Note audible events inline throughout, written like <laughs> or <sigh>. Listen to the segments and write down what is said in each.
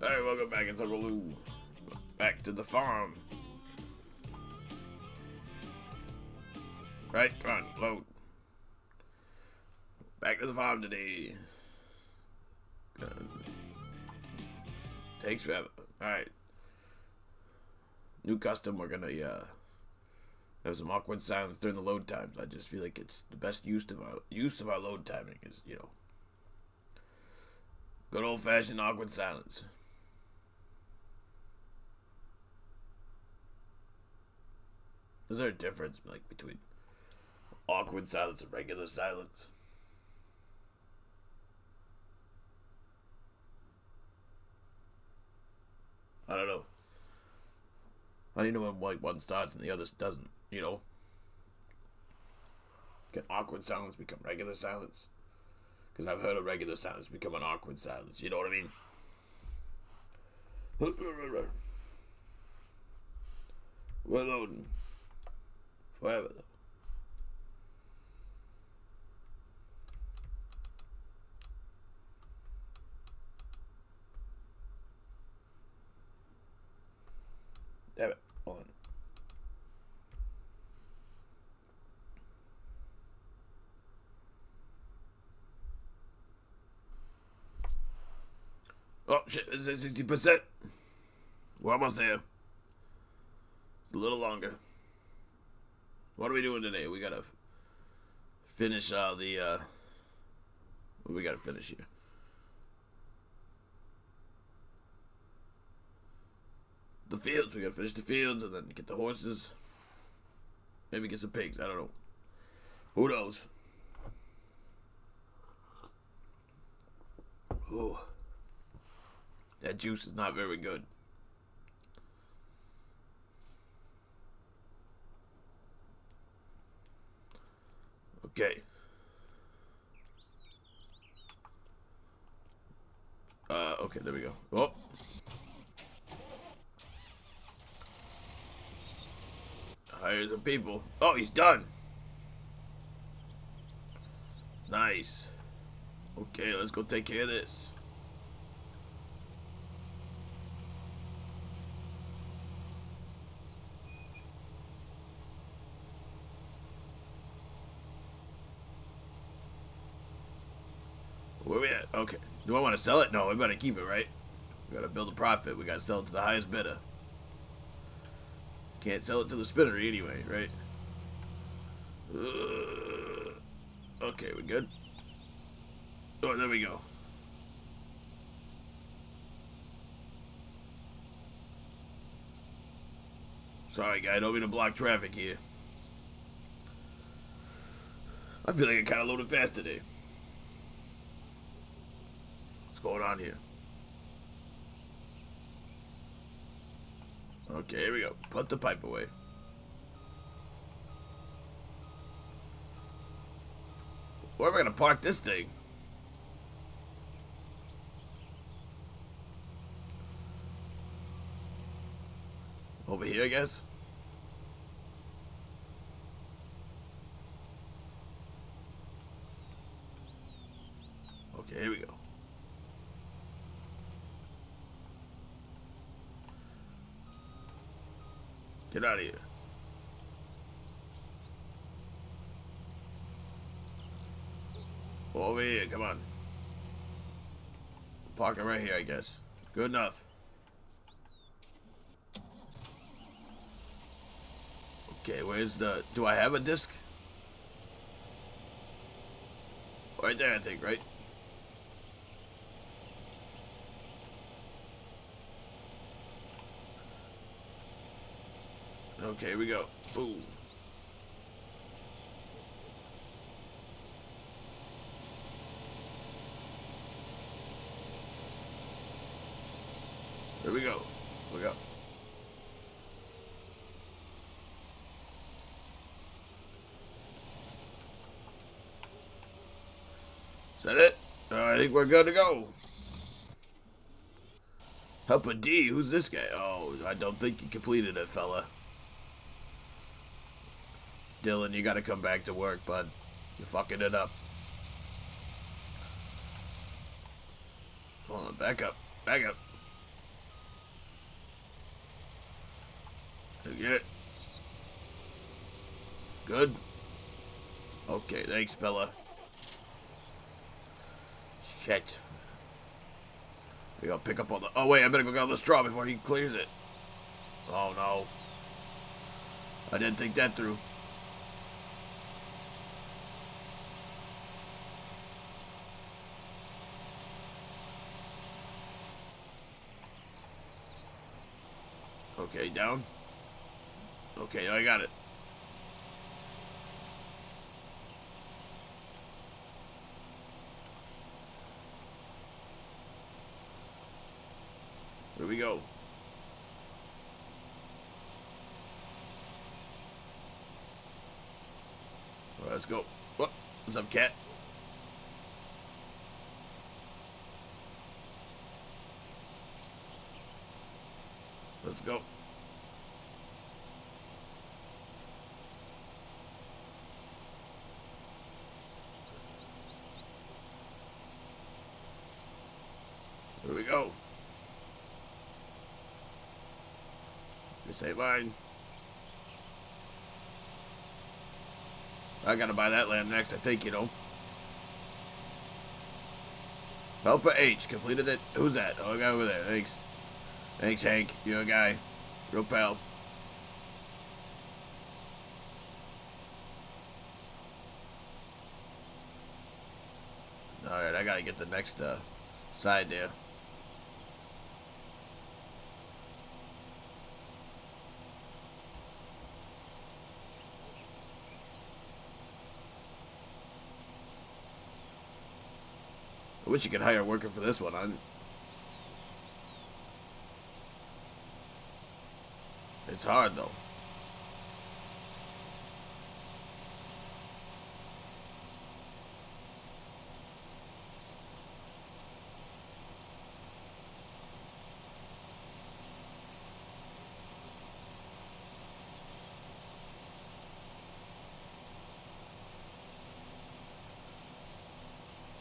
Hey, welcome back, it's Uncle Lou. Back to the farm. Right, come on, load. Back to the farm today. Good. Takes forever. Alright. New custom, we're gonna, uh, have some awkward silence during the load times. I just feel like it's the best use of our use of our load timing is, you know, good old fashioned awkward silence. Is there a difference like between awkward silence and regular silence? I don't know. How do you know when like one starts and the other doesn't? You know. Can awkward silence become regular silence? Because I've heard a regular silence become an awkward silence. You know what I mean? <laughs> We're loading. Um, Forever, though. Damn it. Hold on. Oh shit, is it sixty percent? We're almost there. It's a little longer. What are we doing today? We gotta finish all the uh we gotta finish here. The fields, we gotta finish the fields and then get the horses. Maybe get some pigs, I don't know. Who knows? Ooh. That juice is not very good. Okay. Uh, okay, there we go. Oh. Hire the people. Oh, he's done. Nice. Okay, let's go take care of this. Where we at? Okay. Do I want to sell it? No, we better keep it, right? We gotta build a profit. We gotta sell it to the highest bidder. Can't sell it to the spinnery anyway, right? Uh, okay, we good? Oh, there we go. Sorry, guy. Don't mean to block traffic here. I feel like I kind of loaded fast today. What's going on here? Okay, here we go. Put the pipe away. Where am I gonna park this thing? Over here, I guess? Okay, here we go. Get out of here. Over here, come on. Park it right here, I guess. Good enough. Okay, where's the... Do I have a disc? Right there, I think, right? Okay, we go. Boom. Here we go. Look up. Is that it? Uh, I think we're good to go. Helper D? who's this guy? Oh, I don't think you completed it, fella. Dylan, you gotta come back to work, bud. You're fucking it up. Hold on, back up. Back up. Get it. Good. Okay, thanks, Bella. Shit. We gotta pick up all the- Oh, wait, I better go get all straw before he clears it. Oh, no. I didn't think that through. Okay, down. Okay, I got it. Here we go. Right, let's go. What? What's up, cat? Let's go. Here we go. Ain't mine. I gotta buy that land next, I think, you know. Helper H, completed it. Who's that? Oh, a guy over there. Thanks. Thanks, Hank. You're a guy. Real pal. Alright, I gotta get the next uh, side there. I wish you could hire a worker for this one. I'm... It's hard, though.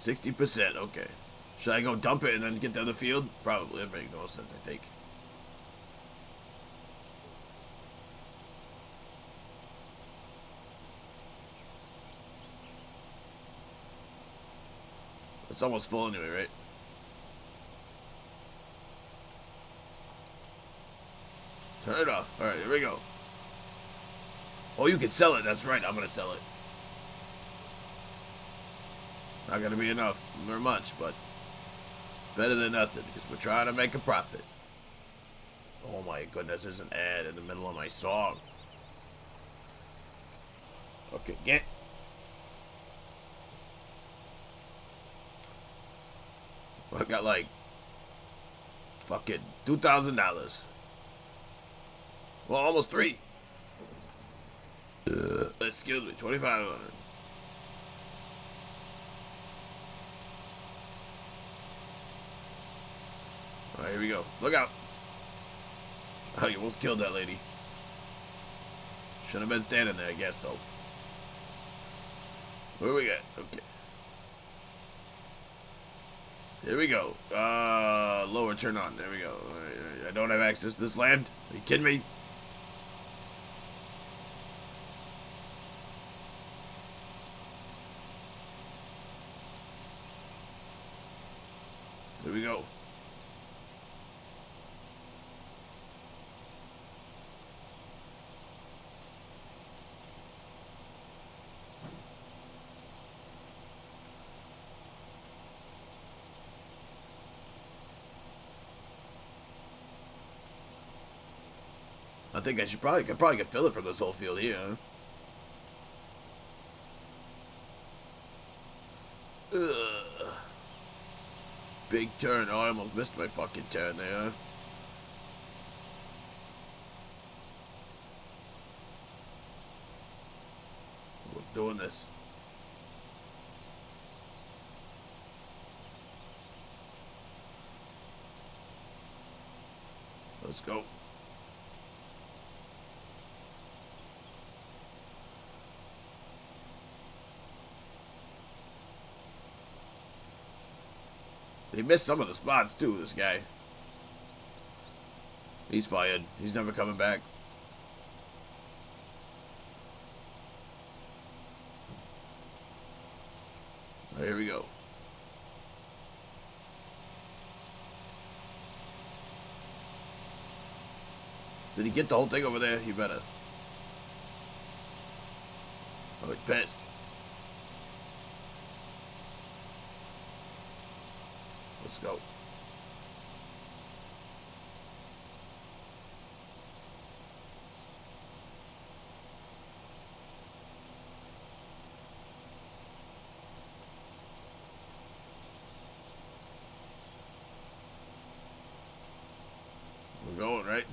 Sixty percent, okay. Should I go dump it and then get to the field? Probably. That makes no sense, I think. It's almost full anyway, right? Turn it off. Alright, here we go. Oh, you can sell it. That's right. I'm going to sell it. Not gonna be enough, or much, but better than nothing because we're trying to make a profit. Oh my goodness, there's an ad in the middle of my song. Okay, get. I got like fucking two thousand dollars. Well, almost three. Uh, excuse me, twenty five hundred. Alright, here we go. Look out. Oh, you almost killed that lady. Should have been standing there, I guess, though. Where we got? Okay. Here we go. Uh, lower turn on. There we go. I don't have access to this land. Are you kidding me? Here we go. I think I should probably could probably get it from this whole field here. Ugh. Big turn. Oh, I almost missed my fucking turn there. We're doing this. Let's go. He missed some of the spots, too, this guy. He's fired. He's never coming back. Here we go. Did he get the whole thing over there? You better. Oh, I'm like pissed. Let's go. We're going, right?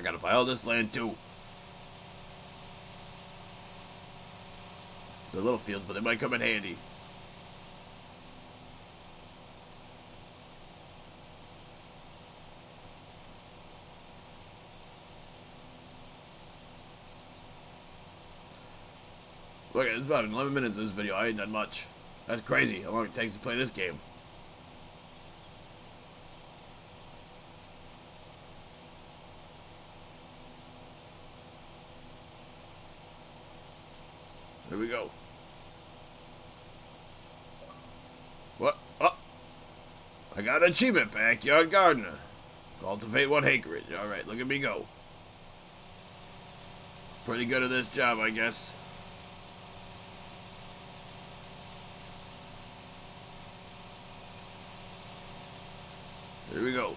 I gotta buy all this land too. The little fields, but they might come in handy. Look, it's about 11 minutes of this video. I ain't done much. That's crazy how long it takes to play this game. Go. What? Oh! I got an achievement, Backyard Gardener. Cultivate one acreage. Alright, look at me go. Pretty good at this job, I guess. Here we go.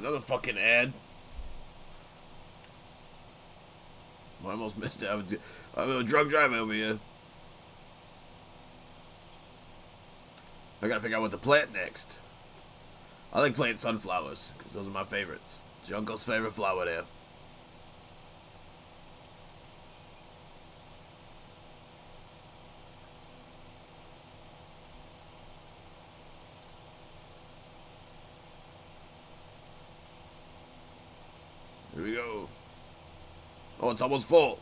Another fucking ad. I almost missed it. I'm a drunk driver over here. I gotta figure out what to plant next. I like planting sunflowers, because those are my favorites. Jungle's favorite flower there. Here we go. It's almost full.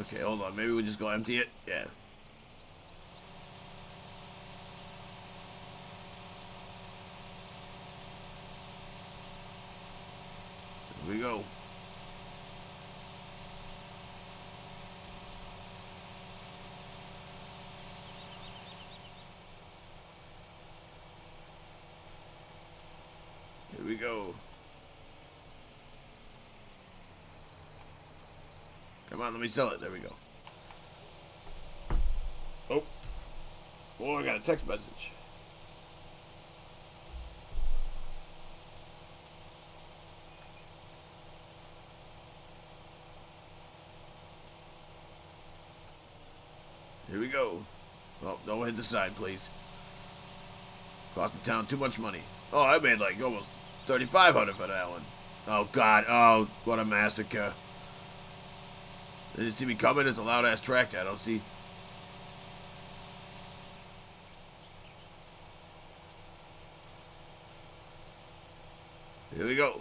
Okay, hold on. Maybe we just go empty it? Yeah. Here we go. Here we go. Come on, let me sell it. There we go. Oh. Oh, I got a text message. Here we go. Oh, don't hit the side, please. Cost the town too much money. Oh, I made like almost 3500 for that one. Oh, God. Oh, what a massacre. They didn't see me coming. It's a loud-ass tractor. I don't see... Here we go.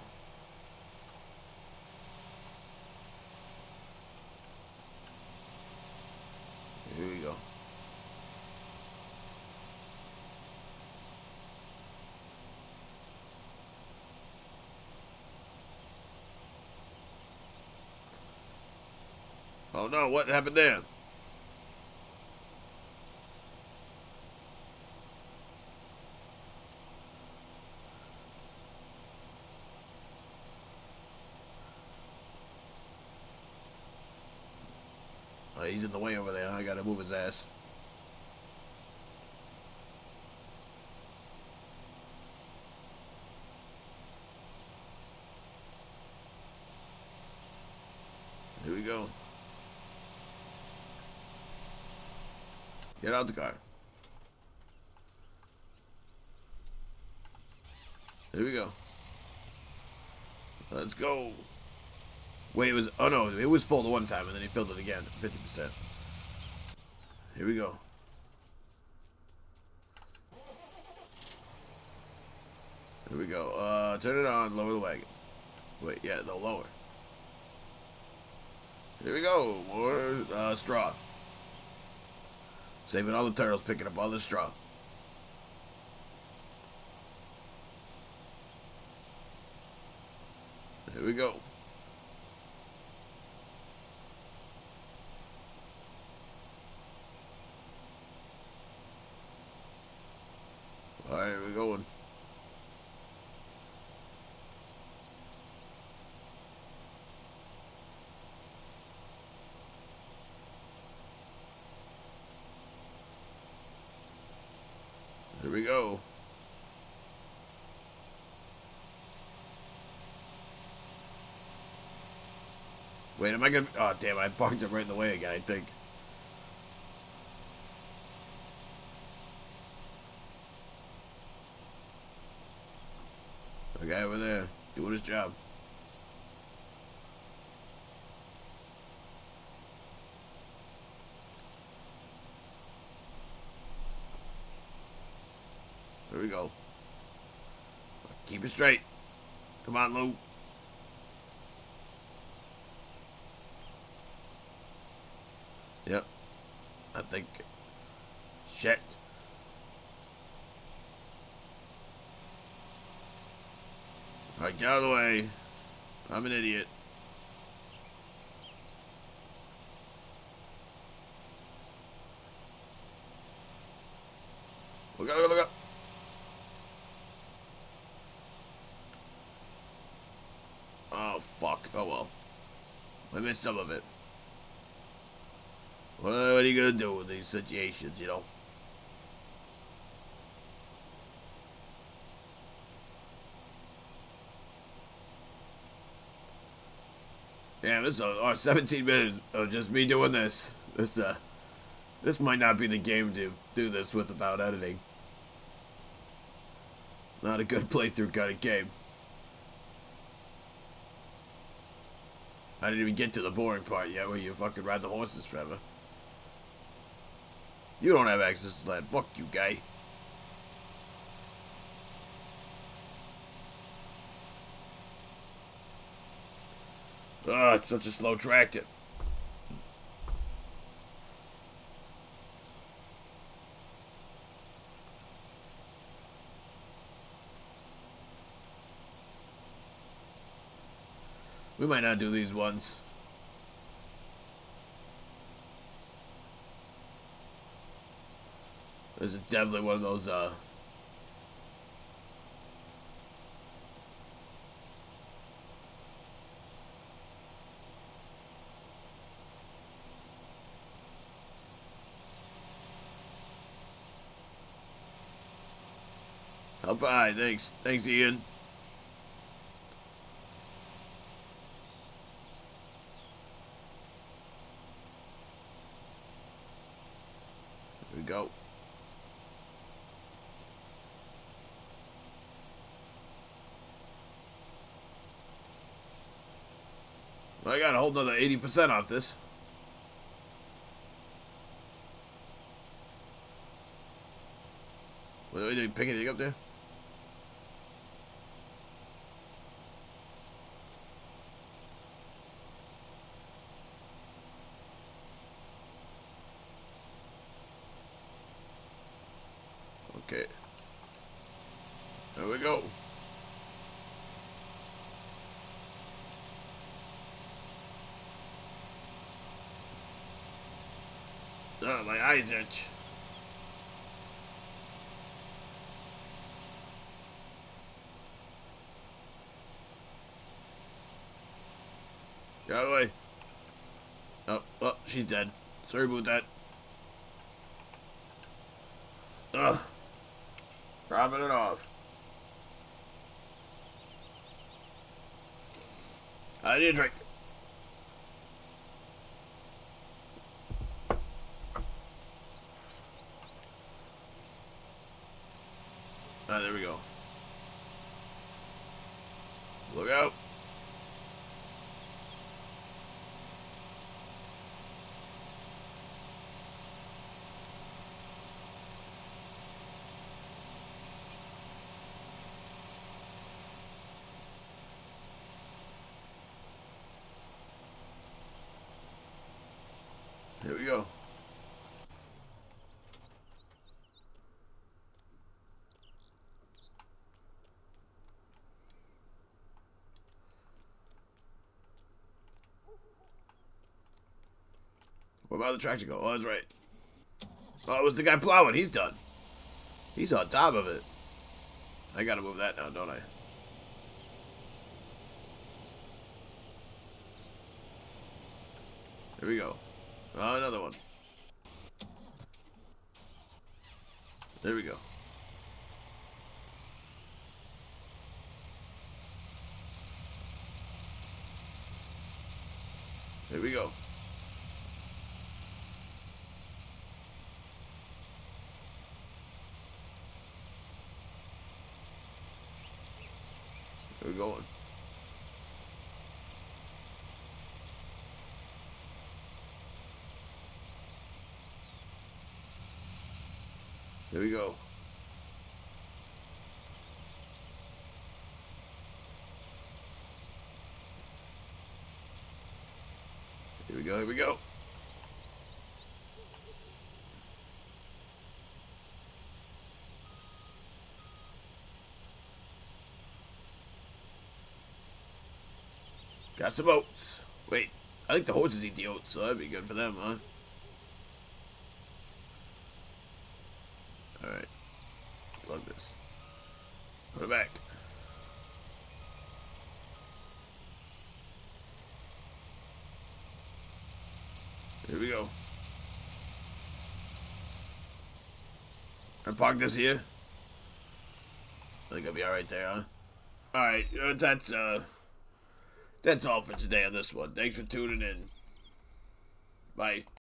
Here we go. Oh no, what happened there? He's in the way over there. I gotta move his ass. go. Get out the car. Here we go. Let's go. Wait, it was, oh no, it was full the one time and then he filled it again, 50%. Here we go. Here we go. Uh, turn it on, lower the wagon. Wait, yeah, no, lower. Here we go, more, uh, straw. Saving all the turtles, picking up all the straw. Here we go. Alright, we're going. Here we go. Wait, am I gonna... Oh, damn, I parked it right in the way again, I think. The guy over there, doing his job. We go. Keep it straight. Come on, Lou. Yep. I think. Shit. Alright, get out of the way. I'm an idiot. Look out, look out. Oh, fuck. Oh, well. I missed some of it. What are you gonna do with these situations, you know? Yeah, this is uh, 17 minutes of just me doing this. This uh, this might not be the game to do this with without editing. Not a good playthrough kind of game. I didn't even get to the boring part yet where you fucking ride the horses forever. You don't have access to that. Fuck you, guy. Oh, it's such a slow tractor. We might not do these ones. This is definitely one of those, uh... Bye. Thanks. Thanks, Ian. Here we go. I got a whole nother 80% off this. What are you picking it up there? Okay. There we go. My eyes itch. Get out of the way. Oh, oh, she's dead. Sorry about that. Ugh. Dropping it off. I need a drink. Look out. Here we go. Where about the tractor go? Oh, that's right. Oh, it was the guy plowing. He's done. He's on top of it. I gotta move that now, don't I? Here we go. Oh, another one. There we go. Here we go. Going. Here we go. Here we go, here we go. Got some oats. Wait, I think the horses eat the oats, so that'd be good for them, huh? Alright. Plug this. Put it back. Here we go. I park this here. I think I'll be alright there, huh? Alright, uh, that's, uh... That's all for today on this one. Thanks for tuning in. Bye.